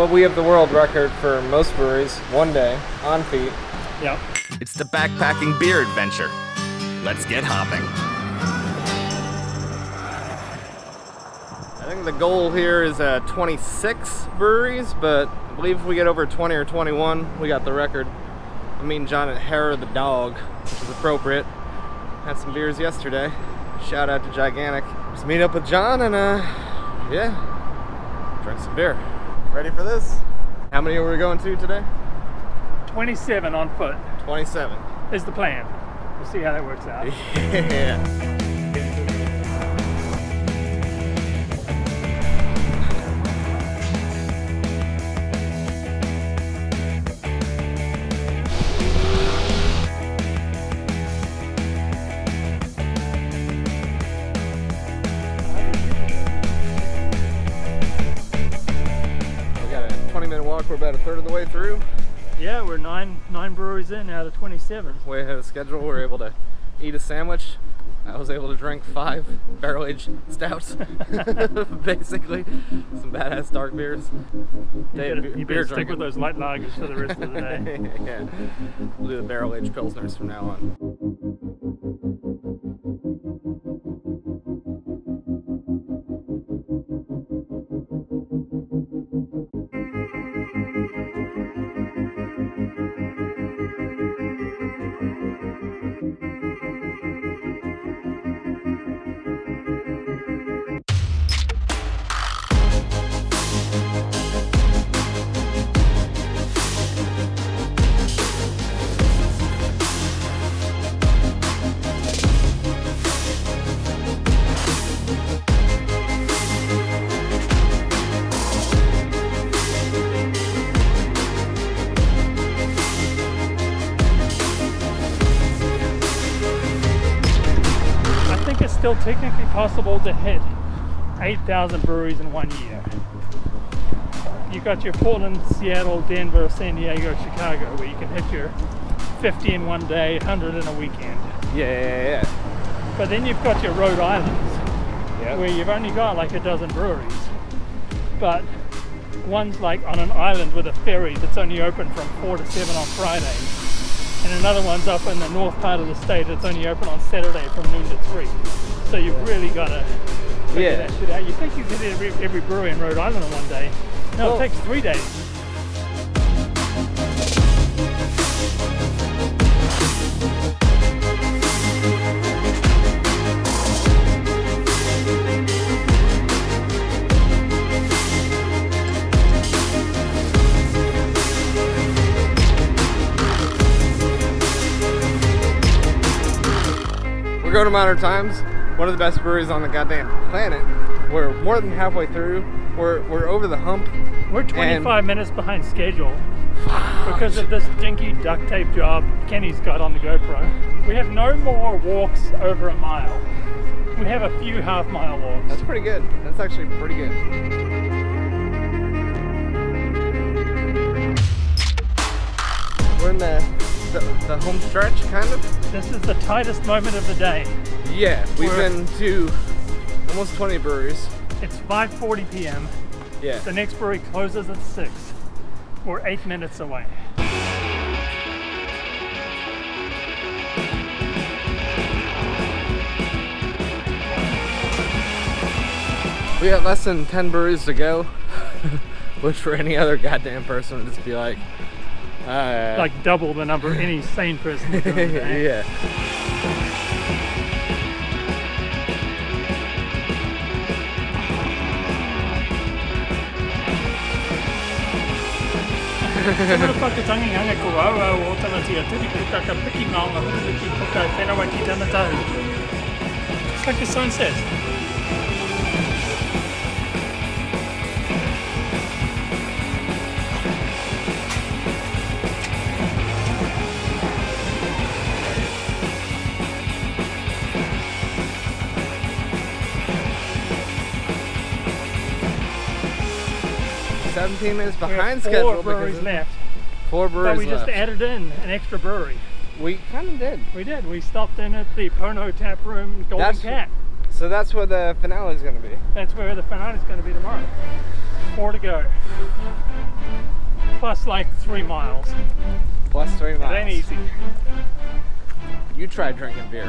but we have the world record for most breweries one day on feet. Yep. It's the backpacking beer adventure. Let's get hopping. I think the goal here is uh, 26 breweries, but I believe if we get over 20 or 21, we got the record. I mean, John at Hair of the Dog, which is appropriate. Had some beers yesterday. Shout out to Gigantic. Just meet up with John and, uh, yeah, drink some beer. Ready for this? How many are we going to today? 27 on foot 27. is the plan. We'll see how that works out. Yeah. We're about a third of the way through. Yeah, we're nine nine breweries in out of 27. way ahead of schedule. We're able to eat a sandwich. I was able to drink five barrel aged stouts, basically. Some badass dark beers. You better, you beer better stick with those light lagers for the rest of the day. yeah. We'll do the barrel aged pilsners from now on. Still technically possible to hit 8,000 breweries in one year. You got your Portland, Seattle, Denver, San Diego, Chicago, where you can hit your 50 in one day, 100 in a weekend. Yeah, yeah, yeah. But then you've got your Rhode Islands, yeah. where you've only got like a dozen breweries. But one's like on an island with a ferry that's only open from 4 to 7 on Friday. And another one's up in the north part of the state that's only open on Saturday from noon to 3. So you've really got to figure Yeah. that shit out. You think you could hit every, every brewery in Rhode Island in one day. No, Well- it takes three days. We're going to Modern Times, one of the best breweries on the goddamn planet. We're more than halfway through. We're, we're over the hump. We're 25 minutes behind schedule because of this dinky duct tape job Kenny's got on the GoPro. We have no more walks over a mile. We have a few half mile walks. That's pretty good. That's actually pretty good. We're in the, the, the home stretch, kind of. This is the tightest moment of the day. Yeah, we've We're- been to almost 20 breweries. It's 5:40 p.m. Yeah. The next brewery closes at six. We're eight minutes away. We got less than 10 breweries to go, which for any other goddamn person would just be like, uh, Like double the number any sane person would do in a day. yeah. Te mara whakatangi ko au au o tana tia turi ki taka piki maunga huru ki puka whenua ki tana tau. It's like the sign says. Seventeen minutes We have behind four schedule breweries because left. four But breweries we just left. added in an extra brewery. we kind of did. We did. We stopped in at the Pono Tap Room Golden That's- Cat. So that's where the finale is going to be. That's where the finale is going to be tomorrow. Four to go. plus like three miles. Plus three miles. It ain't easy. You try drinking. Beer.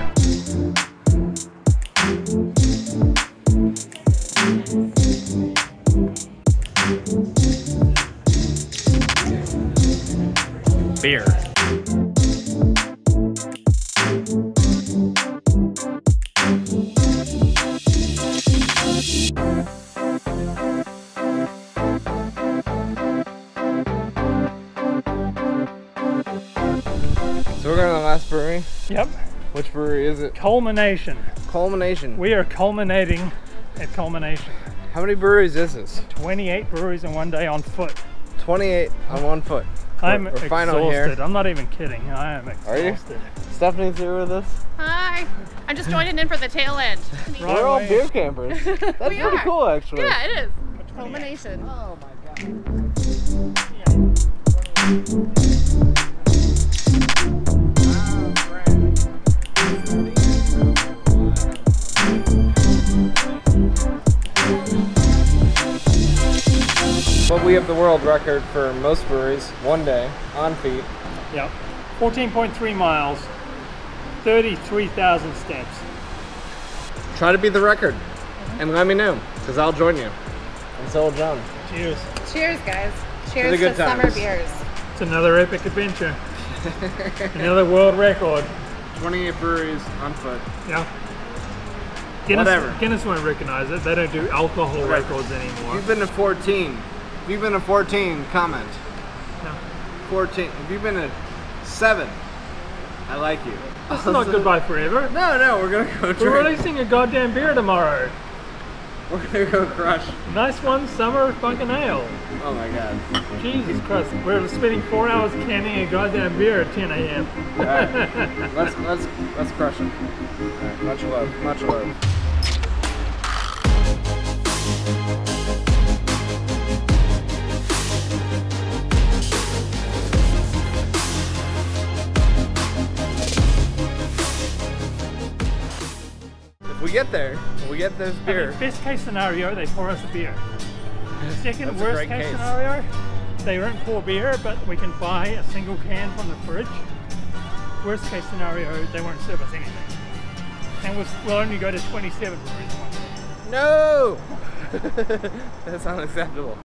So we're going to the last brewery. Yep. Which brewery is it? Culmination. Culmination. We are culminating at culmination. How many breweries is this? 28 breweries in one day on foot. 28 on one foot. I'm We're- we're final exhausted. here. I'm not even kidding. I am exhausted. Are you? exhausted. Stephanie's here with us. Hi. I'm just joining in for the tail end. Right We're all away. beer campers. That's pretty are. cool, actually. Yeah, it is. Culmination. Oh my god. We have the world record for most breweries one day on feet. Yep. 14.3 miles, 33,000 steps. Try to beat the record and let me know because I'll join you. And so will John. Cheers. Cheers, guys. Cheers to good summer beers. It's another epic adventure. another world record. 28 breweries on foot. Yeah. Guinness, Whatever. Guinness won't recognize it. They don't do alcohol records anymore. You've been to 14. If you've been to 14, comment. No. 14. If you've been to 7, I like you. It's not goodbye forever. No, no, we're gonna go We're releasing a goddamn beer tomorrow. We're gonna go crush. Nice one, summer fucking ale. Oh my god. Jesus Christ, we're spending four hours canning a goddamn beer at 10 a.m. Alright. let's let's let's crush it. Alright, much love, much love. We get there, we get this I mean, beer. best case scenario, they pour us a beer. Second worst case, case. scenario, they don't pour beer, but we can buy a single can from the fridge. Worst case scenario, they won't serve us anything. And we'll, we'll only go to 27 breweries one day. No! That's unacceptable.